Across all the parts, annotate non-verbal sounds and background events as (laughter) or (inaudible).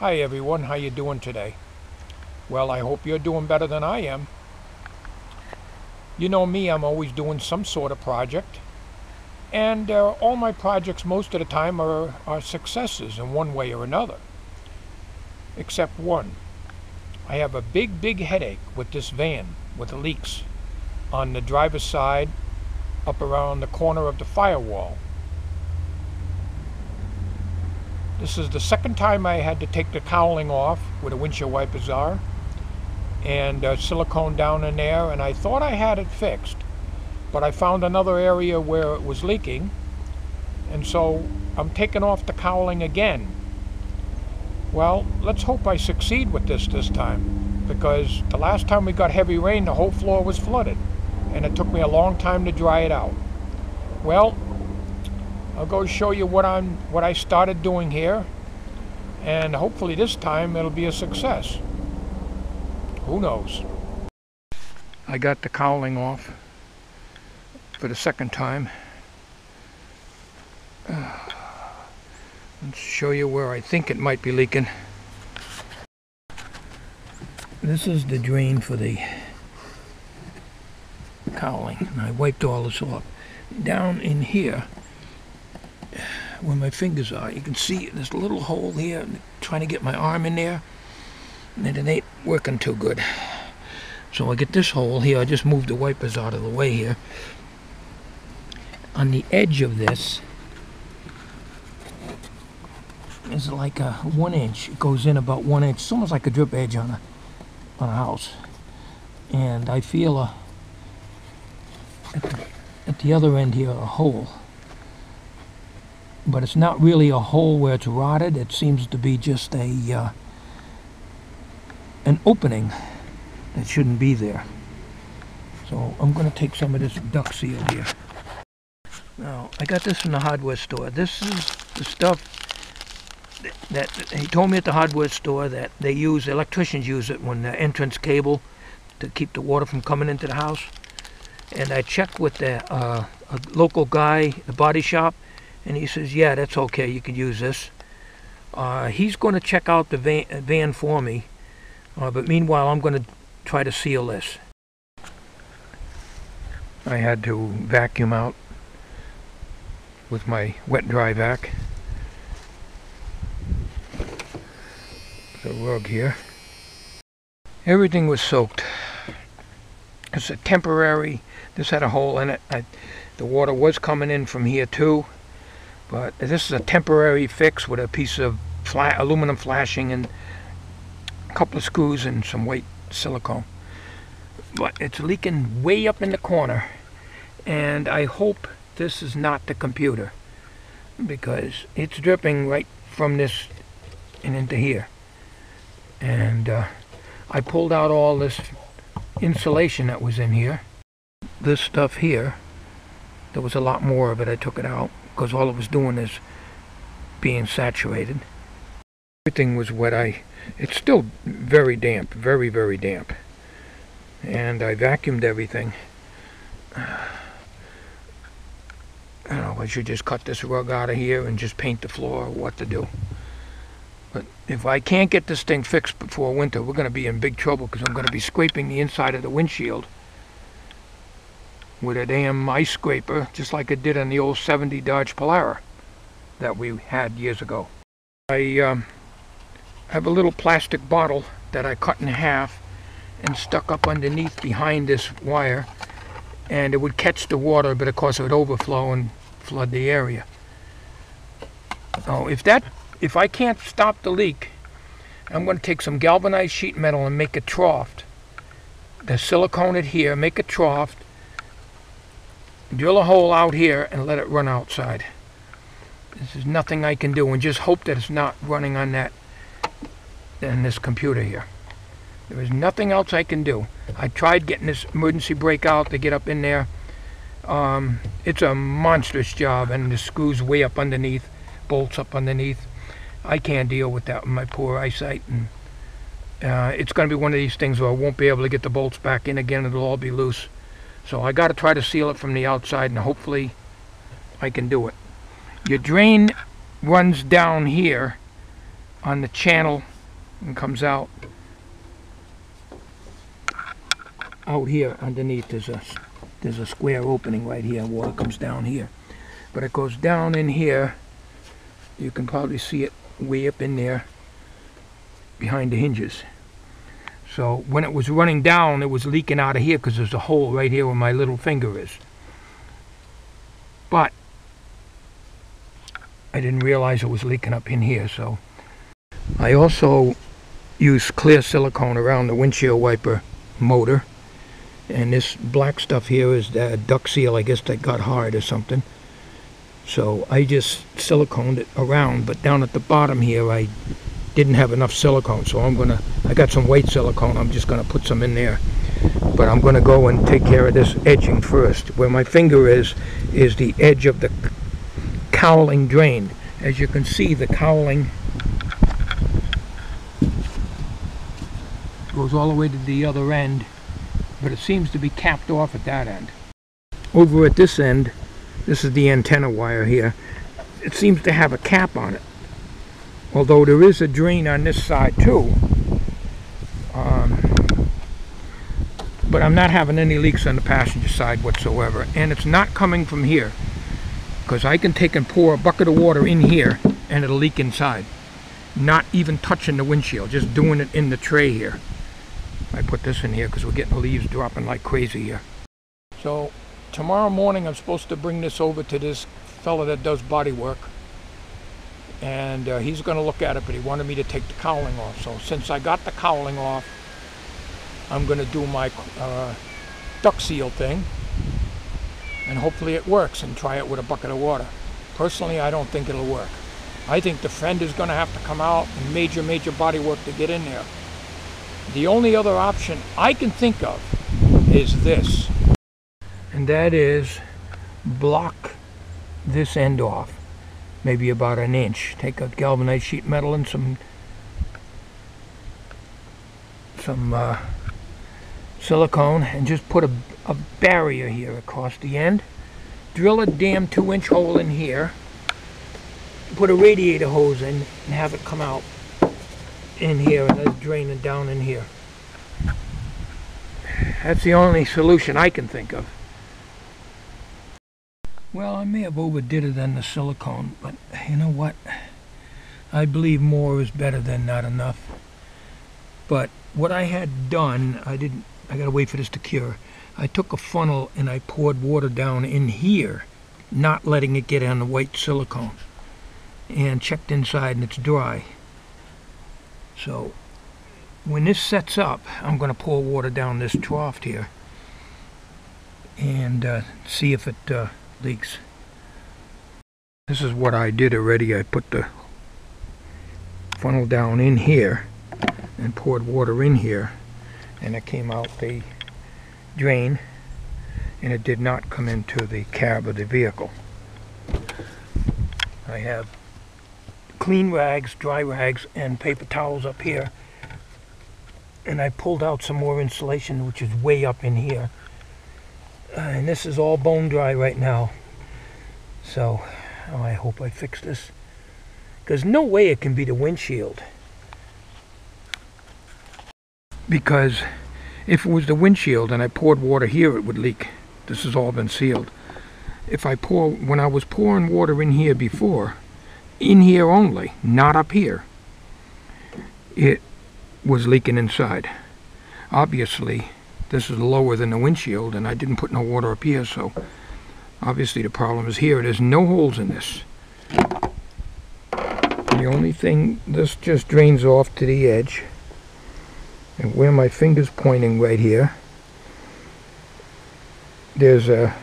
Hi everyone, how you doing today? Well, I hope you're doing better than I am. You know me, I'm always doing some sort of project. And uh, all my projects most of the time are, are successes in one way or another. Except one. I have a big, big headache with this van with the leaks on the driver's side up around the corner of the firewall. This is the second time I had to take the cowling off where the windshield wipers are and uh, silicone down in there and I thought I had it fixed but I found another area where it was leaking and so I'm taking off the cowling again. Well, let's hope I succeed with this this time because the last time we got heavy rain the whole floor was flooded and it took me a long time to dry it out. Well, I'll go show you what I'm what I started doing here and hopefully this time it'll be a success. Who knows? I got the cowling off for the second time. (sighs) let's show you where I think it might be leaking. This is the drain for the cowling and I wiped all this off. Down in here where my fingers are. You can see this little hole here. I'm trying to get my arm in there. And it ain't working too good. So I get this hole here. I just moved the wipers out of the way here. On the edge of this is like a one inch. It goes in about one inch. It's almost like a drip edge on a on a house. And I feel a at the, at the other end here a hole but it's not really a hole where it's rotted. It seems to be just a uh, an opening that shouldn't be there. So I'm going to take some of this duct seal here. Now, I got this from the hardware store. This is the stuff that, that he told me at the hardware store that they use, electricians use it when the entrance cable to keep the water from coming into the house. And I checked with the uh, a local guy, the body shop, and he says, yeah, that's okay. You can use this. Uh, he's going to check out the van, van for me. Uh, but meanwhile, I'm going to try to seal this. I had to vacuum out with my wet dry vac. The rug here. Everything was soaked. It's a temporary, this had a hole in it. I, the water was coming in from here too. But this is a temporary fix with a piece of aluminum flashing and a couple of screws and some white silicone. But it's leaking way up in the corner. And I hope this is not the computer. Because it's dripping right from this and into here. And uh, I pulled out all this insulation that was in here. This stuff here, there was a lot more of it. I took it out because all it was doing is being saturated. Everything was wet. I, it's still very damp, very, very damp. And I vacuumed everything. I don't know, I should just cut this rug out of here and just paint the floor or what to do. But if I can't get this thing fixed before winter, we're going to be in big trouble because I'm going to be scraping the inside of the windshield with a damn ice scraper, just like it did on the old 70 Dodge Polara that we had years ago. I um, have a little plastic bottle that I cut in half and stuck up underneath behind this wire and it would catch the water but of course it would overflow and flood the area. Oh, if that if I can't stop the leak I'm going to take some galvanized sheet metal and make a trough. The silicone it here, make a trough drill a hole out here and let it run outside. This is nothing I can do and just hope that it's not running on that in this computer here. There is nothing else I can do. I tried getting this emergency brake out to get up in there. Um, it's a monstrous job and the screws way up underneath, bolts up underneath. I can't deal with that with my poor eyesight and uh, it's going to be one of these things where I won't be able to get the bolts back in again. It'll all be loose. So I got to try to seal it from the outside and hopefully I can do it. Your drain runs down here on the channel and comes out out here underneath. There's a there's a square opening right here. Water comes down here. But it goes down in here. You can probably see it way up in there behind the hinges so when it was running down it was leaking out of here because there's a hole right here where my little finger is. But I didn't realize it was leaking up in here so I also use clear silicone around the windshield wiper motor. And this black stuff here is the duct seal I guess that got hard or something. So I just siliconed it around but down at the bottom here I didn't have enough silicone so I'm gonna I got some white silicone I'm just gonna put some in there. But I'm gonna go and take care of this edging first. Where my finger is is the edge of the cowling drain. As you can see the cowling goes all the way to the other end but it seems to be capped off at that end. Over at this end this is the antenna wire here it seems to have a cap on it although there is a drain on this side too um, but I'm not having any leaks on the passenger side whatsoever. And it's not coming from here because I can take and pour a bucket of water in here and it'll leak inside. Not even touching the windshield just doing it in the tray here. I put this in here because we're getting the leaves dropping like crazy here. So tomorrow morning I'm supposed to bring this over to this fella that does body work and uh, he's going to look at it but he wanted me to take the cowling off. So since I got the cowling off I'm going to do my uh, duct seal thing. And hopefully it works and try it with a bucket of water. Personally I don't think it'll work. I think the friend is going to have to come out and major major body work to get in there. The only other option I can think of is this. And that is block this end off maybe about an inch. Take a galvanized sheet metal and some some uh, silicone and just put a, a barrier here across the end. Drill a damn two inch hole in here. Put a radiator hose in and have it come out in here and drain it down in here. That's the only solution I can think of. Well, I may have overdid it on the silicone, but you know what? I believe more is better than not enough. But what I had done, I didn't, I gotta wait for this to cure. I took a funnel and I poured water down in here, not letting it get on the white silicone. And checked inside and it's dry. So when this sets up, I'm gonna pour water down this trough here and uh, see if it uh, leaks. This is what I did already. I put the funnel down in here and poured water in here and it came out the drain and it did not come into the cab of the vehicle. I have clean rags, dry rags, and paper towels up here. And I pulled out some more insulation, which is way up in here. Uh, and this is all bone dry right now. So oh, I hope I fix this. Because no way it can be the windshield. Because if it was the windshield and I poured water here, it would leak. This has all been sealed. If I pour, when I was pouring water in here before, in here only, not up here, it was leaking inside. Obviously, this is lower than the windshield and I didn't put no water up here so obviously the problem is here. There's no holes in this. The only thing this just drains off to the edge. And where my finger's pointing right here there's a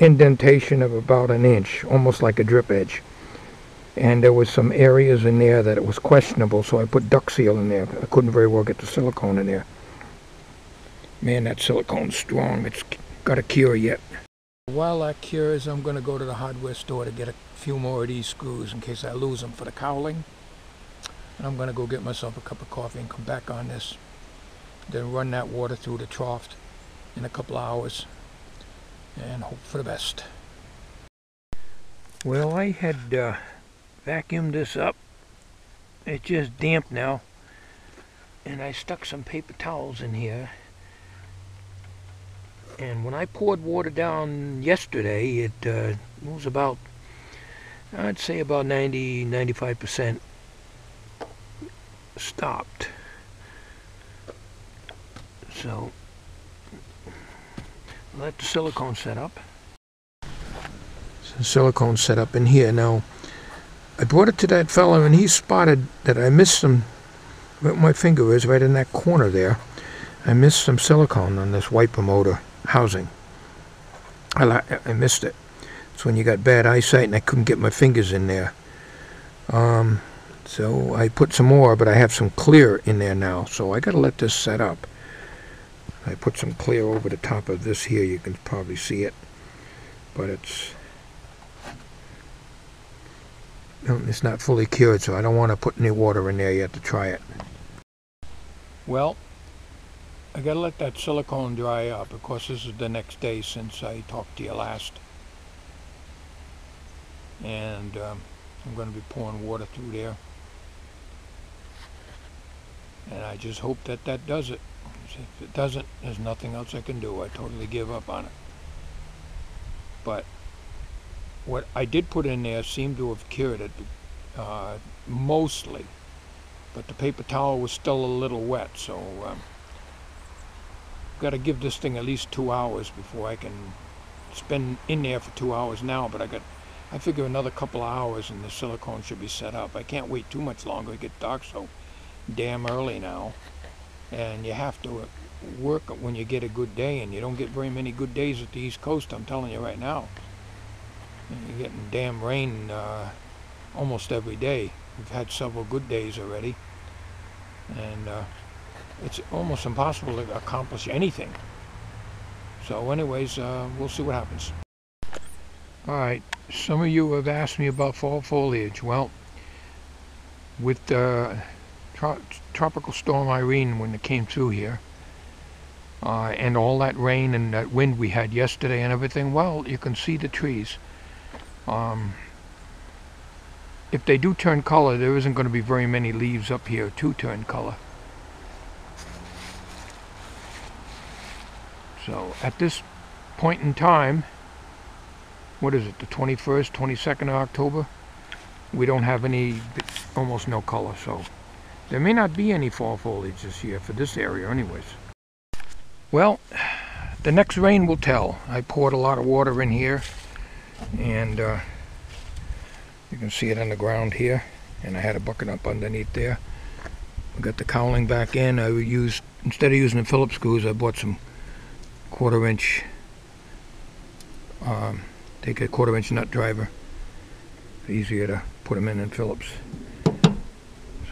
indentation of about an inch almost like a drip edge. And there was some areas in there that it was questionable so I put duct seal in there. I couldn't very well get the silicone in there Man, that silicone's strong. It's got a cure yet. While that cures, I'm going to go to the hardware store to get a few more of these screws in case I lose them for the cowling. And I'm going to go get myself a cup of coffee and come back on this. Then run that water through the trough in a couple hours and hope for the best. Well, I had uh, vacuumed this up it's just damp now. And I stuck some paper towels in here. And when I poured water down yesterday, it uh, was about, I'd say about 90, 95% stopped. So, let the silicone set up. So silicone set up in here. Now, I brought it to that fellow and he spotted that I missed some, where my finger is, right in that corner there. I missed some silicone on this wiper motor housing. I, I missed it. It's when you got bad eyesight and I couldn't get my fingers in there. Um, so I put some more, but I have some clear in there now. So I got to let this set up. I put some clear over the top of this here. You can probably see it, but it's it's not fully cured, so I don't want to put any water in there yet to try it. Well, I gotta let that silicone dry up. Of course, this is the next day since I talked to you last. And um, I'm going to be pouring water through there. And I just hope that that does it. If it doesn't, there's nothing else I can do. I totally give up on it. But what I did put in there seemed to have cured it uh, mostly. But the paper towel was still a little wet, so um, got to give this thing at least two hours before I can spend in there for two hours now. But I got, I figure another couple of hours and the silicone should be set up. I can't wait too much longer. It gets dark so damn early now, and you have to work when you get a good day, and you don't get very many good days at the East Coast. I'm telling you right now. You're getting damn rain uh, almost every day. We've had several good days already, and uh, it's almost impossible to accomplish anything. So, anyways, uh, we'll see what happens. All right. Some of you have asked me about fall foliage. Well, with the tro- tropical storm Irene when it came through here, uh, and all that rain and that wind we had yesterday and everything, well, you can see the trees. Um, if they do turn color, there isn't going to be very many leaves up here to turn color. So at this point in time, what is it, the 21st, 22nd of October? We don't have any, almost no color, so there may not be any fall foliage this year for this area anyways. Well, the next rain will tell. I poured a lot of water in here and uh, you can see it on the ground here and I had a bucket up underneath there I got the cowling back in I used instead of using the Phillips screws I bought some quarter inch um, take a quarter inch nut driver easier to put them in than Phillips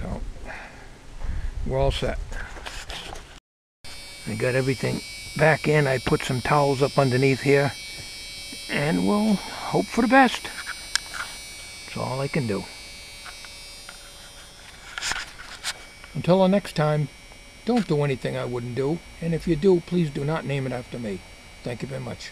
so we're all set I got everything back in I put some towels up underneath here and we'll hope for the best. That's all I can do. Until the next time, don't do anything I wouldn't do, and if you do, please do not name it after me. Thank you very much.